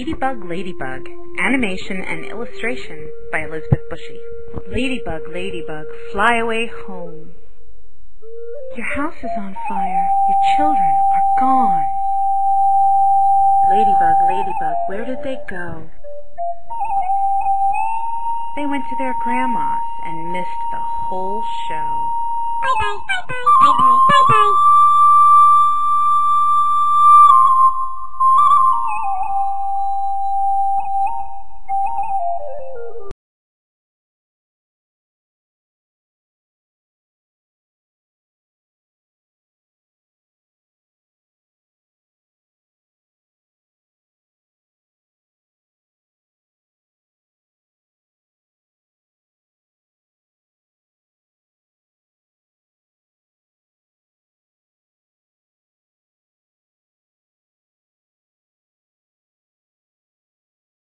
Ladybug Ladybug, animation and illustration by Elizabeth Bushey. Ladybug, Ladybug, fly away home. Your house is on fire, your children are gone. Ladybug, Ladybug, where did they go? They went to their grandma's and missed the whole show.